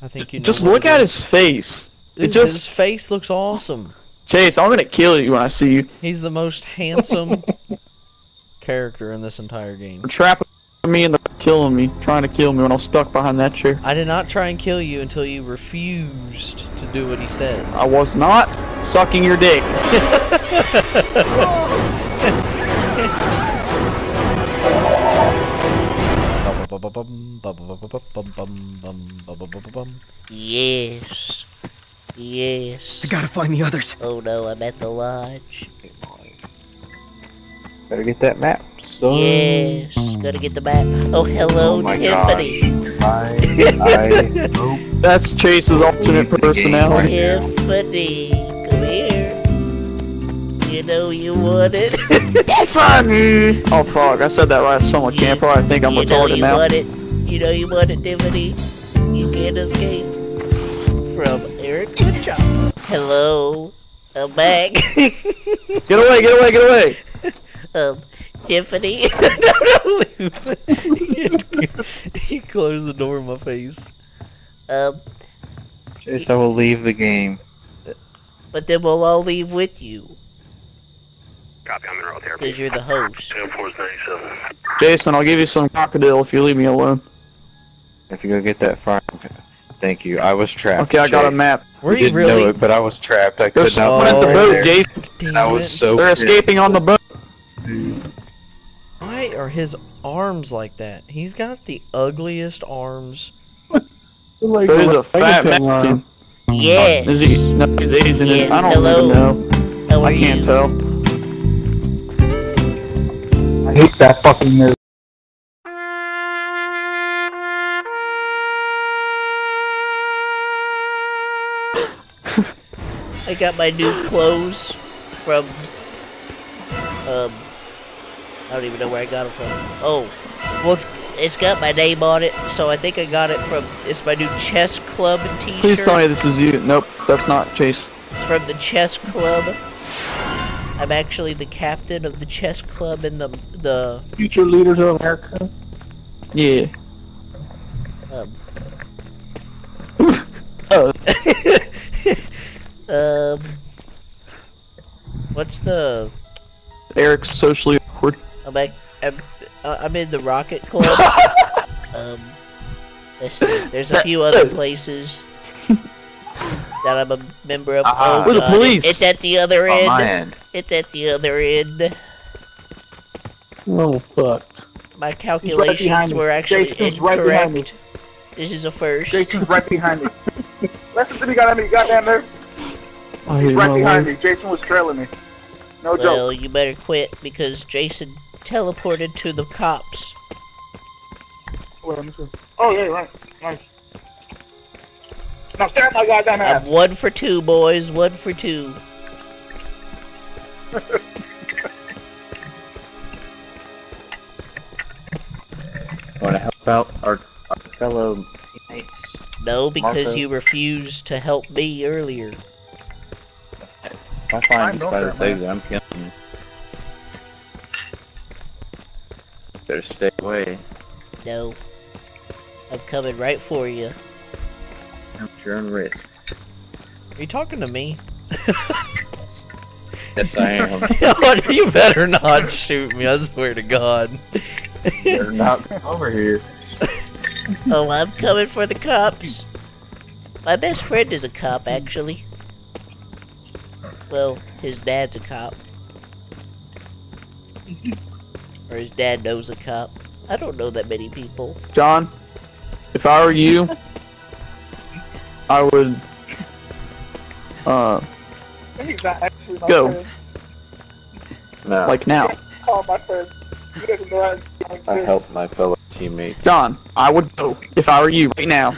I think you know Just look at his face. It Dude, his just face looks awesome. Chase, I'm gonna kill you when I see you. He's the most handsome character in this entire game. Trapping me and the killing me, trying to kill me when I'm stuck behind that chair. I did not try and kill you until you refused to do what he said. I was not sucking your dick. Yes. Yes. I gotta find the others. Oh no, I'm at the lodge. Better get that map. So Yes. Gotta get the map. Oh, hello, Oh Tiffany. I, I That's Chase's alternate personality. Tiffany, come here. You know you want it. Tiffany! Oh fuck, I said that last summer You- camper. I think I'm you know retarded you now. want it. You know you want it, Tiffany. You can't escape from Eric Woodchop. Hello. I'm back. Get away, get away, get away! um, Tiffany. no, no, he closed the door in my face. um, Chase, I will leave the game. but then we'll all leave with you. Copy, I'm in roll therapy. Because you're the host. Air Force 97. Jason, I'll give you some crocodile if you leave me alone. If you go get that fire, thank you. I was trapped. Okay, I got a map. Were You you didn't really? know it, but I was trapped. I could There's not. someone at the boat, there. Jason. Damn I was it. so. They're pissed. escaping on the boat. Why are his arms like that? He's got the ugliest arms. Like There's a fat orangutan Mexican. Yes. Is he? No, he's Asian. Yeah, I don't hello. even know. How I can't you? tell. I hate that fucking nerd. I got my new clothes from. Um. I don't even know where I got them from. Oh, well, it's, it's got my name on it, so I think I got it from. It's my new chess club T-shirt. Please tell me this is you. Nope, that's not Chase. It's from the chess club. I'm actually the captain of the chess club in the the Future leaders of America. Yeah. um. Oh, um. What's the? Eric's socially awkward. I'm back. I'm, uh, I'm in the Rocket Club. um, let's see. There's a few other places that I'm a member of. Ah. oh, We're the police. It's at the other On end. end. It's at the other end. Oh, fucked. My calculations me. were actually Jason's right behind incorrect. This is a first. Jason's right behind me. Listen to me, goddamn me, goddamn there. Oh, He's he's right behind wife. me. Jason was trailing me. No joke. Well, you better quit because Jason teleported to the cops. Wait, let me see. Oh, yeah, right. Nice. Now stare at my goddamn I'm one for two, boys. One for two. Want to help out our, our fellow teammates? No, because Marco? you refused to help me earlier. If I find you know by that, this man. exit, I'm killing you. Better stay away. No. I'm coming right for you. At your own risk. Are you talking to me? Yes, I am. Oh, you better not shoot me, I swear to God. Better not come over here. Oh, I'm coming for the cops. My best friend is a cop, actually. Well, his dad's a cop. or his dad knows a cop. I don't know that many people. John, if I were you, I would uh He's not actually my Go. friend. No, like now. Call my friend. He doesn't know how to I help my fellow teammate. John, I would go if I were you right now.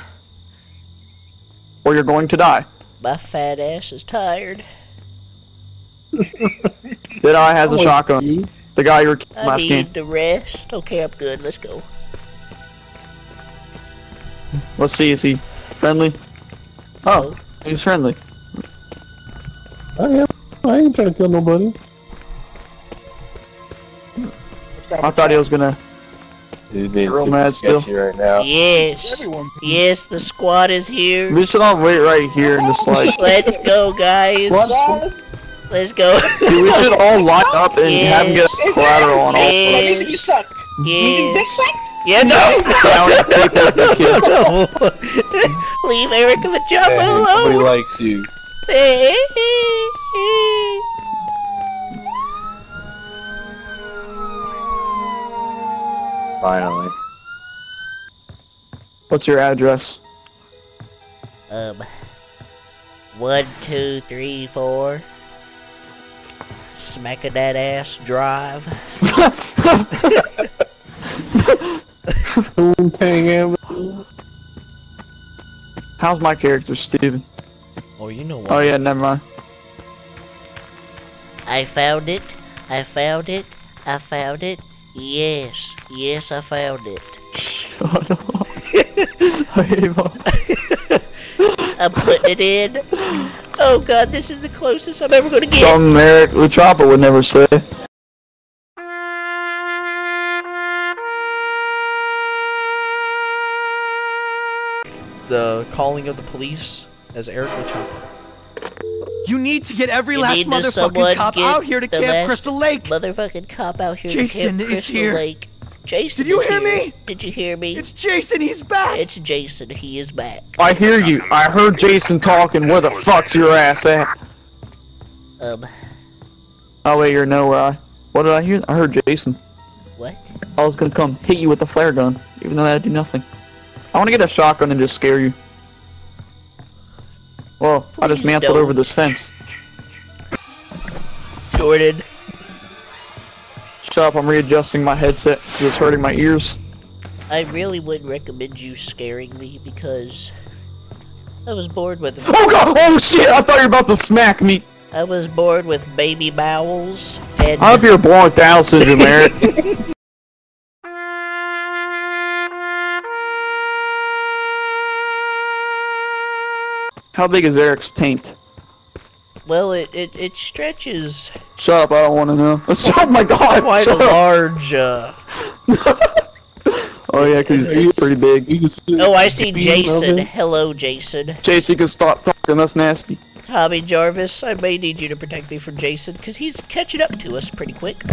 Or you're going to die. My fat ass is tired. Deadeye has a shotgun. The guy you were killing I last game. need to rest. Okay, I'm good. Let's go. Let's see, is he friendly? Oh, he's friendly. I am. I ain't trying to kill nobody. I thought he was gonna He's being Real super mad still. right now. Yes. Yes, the squad is here. We should all wait right here and just like. Let's go, guys. Let's go. Dude, we should all line up and have him get Yes. collateral on all of us. Yes. You suck. Yes. Yeah, no. Sound like people at the kid. no. Leave Eric and the Jumbo Hey, nobody alone. likes you. Finally. What's your address? um, one, two, three, four. Smacking that ass drive. How's my character, Steven? Oh, you know what? Oh yeah, never mind. I found it. I found it. I found it. Yes. Yes, I found it. Shut up. I I'm putting it in. Oh god, this is the closest I'm ever gonna get. Something Eric LaChapa would never say. The calling of the police as Eric LaChapa. You need to get every You last need to someone motherfucking cop out here to Camp Crystal Lake. Motherfucking cop out here. Jason to Camp is here. Lake. Jason. Did you is hear here. me? Did you hear me? It's Jason, he's back. It's Jason. He is back. I hear you. I heard Jason talking. Where the fuck's your ass at? Um, Oh wait, you're nowhere. I, what did I hear? I heard Jason. what? I was gonna come hit you with a flare gun, even though that'd do nothing. I want to get a shotgun and just scare you. Well, I just mantled don't. over this fence. Jordan. Shut up, I'm readjusting my headset because it's hurting my ears. I really would recommend you scaring me because I was bored with Oh god! Oh shit! I thought you were about to smack me! I was bored with baby bowels and I hope you're born with Down syndrome, Eric. How big is Eric's taint? Well, it, it it stretches Shut up, I don't want to know. Oh my god! Quite a up. large, uh, Oh yeah, cause he's pretty big. Oh, I see Jason. Hello, Jason. Chase, you can stop talking, that's nasty. Tommy Jarvis, I may need you to protect me from Jason, because he's catching up to us pretty quick.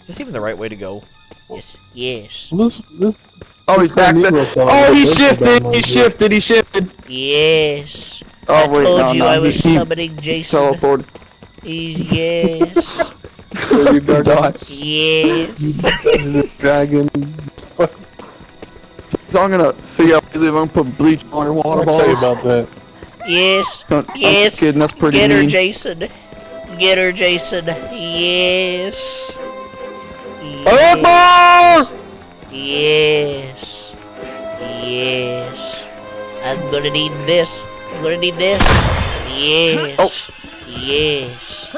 is this even the right way to go? Yes, yes, This, this, Oh, he's back there. Negro fella Oh, he this is shifted, bad he shifted, he shifted. yes. Oh, I wait, told no, you no, I was he summoning Jason. teleported. He's, yes, you got Dots. yes. dragon. So I'm gonna figure out whether I'm gonna put bleach on your water I'll balls. tell you about that. Yes, Don't- I'm Yes, just kidding, that's pretty get her, mean. Jason. Get her, Jason. Yes. Akbar! Yes. Yes. I'm gonna need this. I'm gonna need this. Yes. Oh. Yes.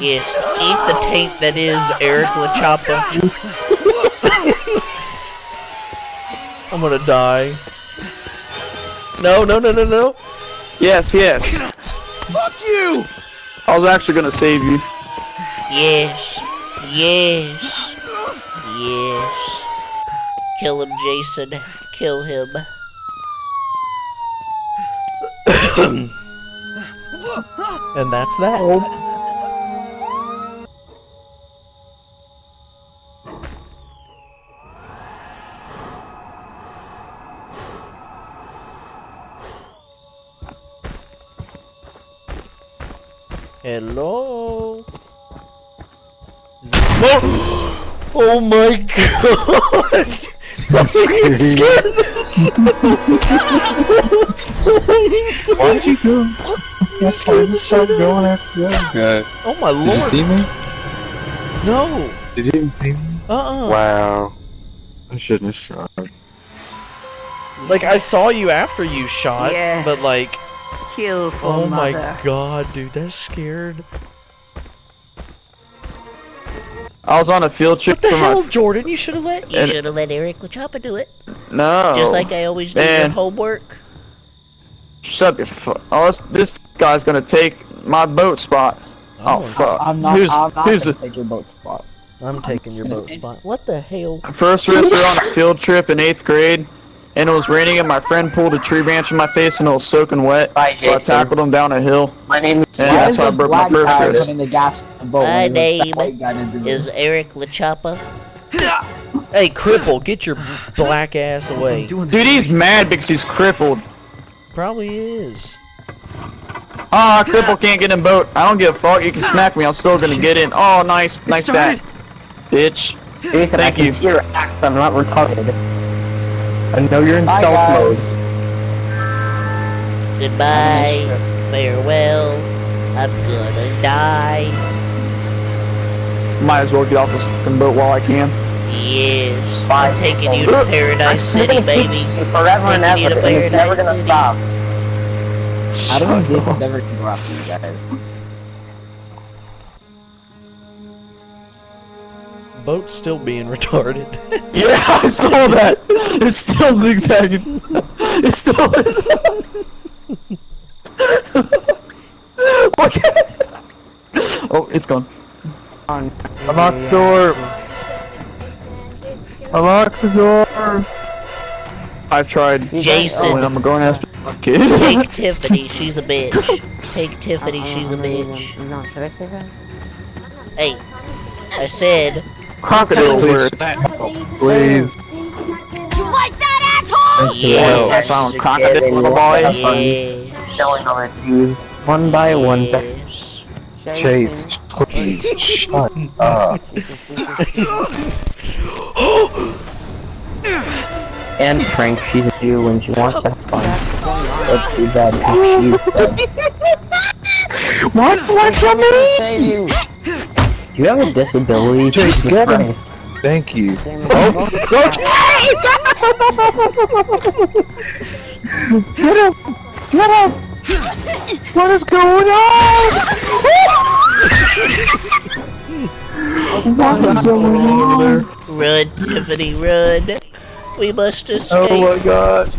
Yes. Eat the taint that is Eric LaChapa. I'm gonna die. No, no, no, no, no. Yes, yes. Fuck you! I was actually gonna save you. Yes. Yes. Yes. Kill him, Jason. Kill him. And that's that. Oh. Hello. Oh, oh my god! Why'd you go? That's why you started going after the other guy. Oh my Did you see me? No! Did you even see me? Uh-uh. Wow. I shouldn't have shot. Like I saw you after you shot, Yeah. but like, Kill for oh my god, dude, that's scared. I was on a field trip What the hell, my. Jordan? You should have let. You And- should have let Eric LaChapa do it. No. Just like I always do man. your homework. Shut up, you fu- Oh, this, this guy's gonna take my boat spot. Oh, oh fuck. I'm not. Who's, I'm not who's gonna the, take your boat spot. I'm taking your boat spot. What the hell? First semester on a field trip in eighth grade, and it was raining, and my friend pulled a tree branch in my face, and it was soaking wet. Bye, So I tackled him down a hill, My name is. and Why that's is how I broke my first wrist. the gas boat? My name white guy didn't do Is? Eric LaChapa? Hey, cripple, get your black ass away. Dude, he's mad because he's crippled. Probably is. Ah, cripple can't get in boat. I don't give a fuck. You can smack me. I'm still gonna get in. Oh, nice, nice started. bat, bitch. Jason, I Thank can you. see your axe. I'm not retarded. I know you're in Bye, stealth guys. mode. Goodbye. Farewell. I'm gonna die. Might as well get off this fucking boat while I can. Yes. Bye, I'm taking you to Paradise City, baby. forever and Taking you ever, to and it's never gonna City. stop. I don't think Jason's ever gonna go after you guys. Boat's still being retarded. Yeah, I saw that. It's still zigzagging. It still is. What? oh, it's gone. Unlock the door. Unlock the door. I've tried. Jason. Oh, and oh, I'm a grown ass kid. Take Tiffany, she's a bitch. Take Tiffany, she's a bitch. No, should I say that? Hey, I said, Crocodile word. Please. You like that, asshole? Yeah, That's on crocodile little boy. yes, Showing on one by one. yes. Chase, please, shut up. And Frank, she's a Jew when she wants to have fun. That's too bad because she's. What? What's your name? Save you. Have a disability? Chase, Jesus get him. Christ. Thank you. Oh, what is going on? what is going on? Run, Tiffany, run. We must oh escape. Oh my god.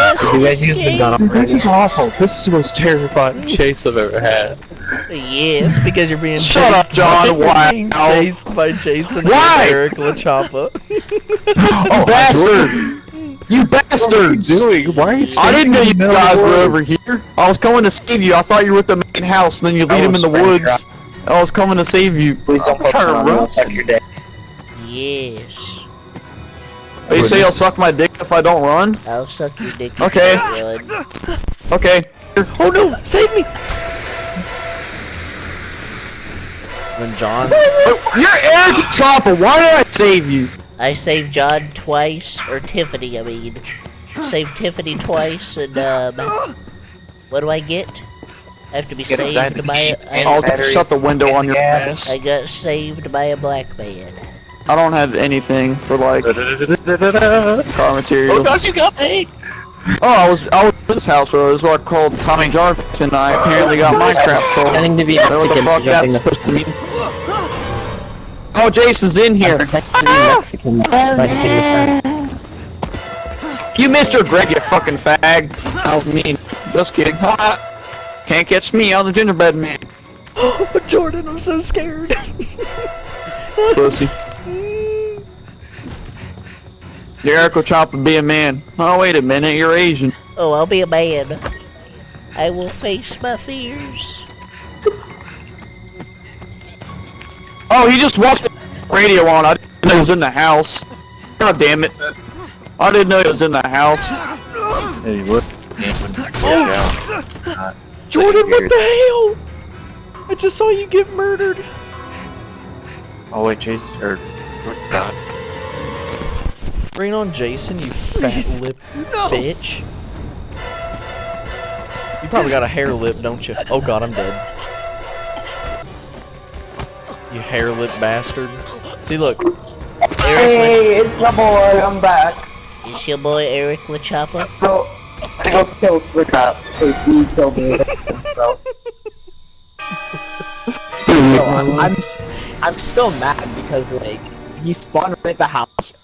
We must You guys use the gun Dude, this is awful. This is the most terrifying mm. chase I've ever had. Yes, because you're being Shut chased up, John. by- Why? being chased by Jason Why? and Eric LaChapa. Oh, bastards! You bastards! doing? Why are you I didn't know you standing in the guys were of over here. I was coming to save you. I thought you were at the main house, and then you lead him in the was Frank, woods. I was coming to save you. Please don't I'm put trying to on run. I'll suck your dick. Yes. Oh, you say you'll suck my dick if I don't run? I'll suck your dick. Okay. Okay. Oh no! Save me! Then John. Oh, You're Eric Chopper. Why did I save you? I saved John twice, or Tiffany, I mean. Saved Tiffany twice, and um, what do I get? I have to be Get saved anxiety by. A, I, I'll shut the window on your Gas. ass. I got saved by a black man. I don't have anything for like car materials. Oh you got me! Oh, I was I was at this house where it was what called Tommy Jarvis, and I apparently got Minecraft troll. Pretending to be I don't know what the Mexican fuck that's supposed to mean. Oh, Jason's in here. pretending to be Mexican by hitting the. You Mr. Greg, you fucking fag. I was mean. Just kidding. Ha. Can't catch me, I'm the gingerbread man. Oh, Jordan, I'm so scared. Pussy. Jericho Chopper be a man. Oh, wait a minute, you're Asian. Oh, I'll be a man. I will face my fears. Oh, he just watched the radio on. I didn't know he was in the house. God damn it. I didn't know he was in the house. Hey, look. Oh. Jordan, what the hell? I just saw you get murdered. Oh wait, Chase, or God. Bring on, Jason, you Please. fat lip No. bitch. You probably got a hair lip, don't you? Oh god, I'm dead. You hair lip bastard. See, look. Eric, Hey, it's your boy, I'm back. La- it's your boy Eric LaChapa. So, I go kill Switchop, because he killed me. So. So, I'm, I'm, s- I'm still mad because like he spawned right at the house